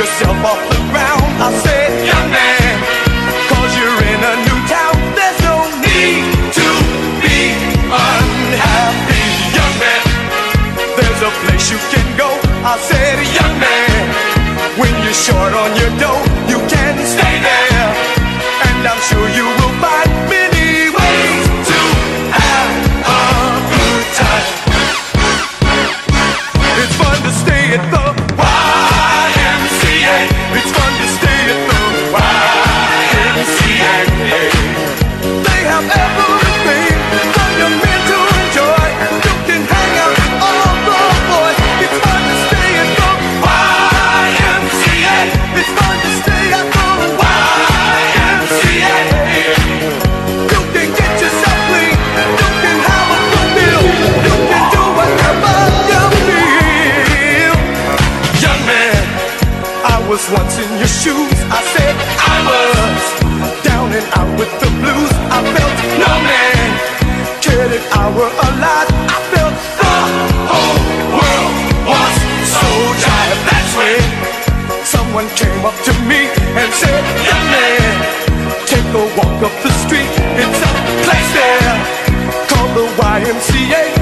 yourself off the ground. I said, young man, cause you're in a new town. There's no need to be unhappy, young man. There's a place you can go. I said, young man, when you're short on your dough, you can stay there. And I'm sure you was once in your shoes. I said I was down and out with the blues. I felt no man cared if I were alive. I felt the whole world was so tired. That's when someone came up to me and said, Young man, take a walk up the street. It's a place there called the YMCA.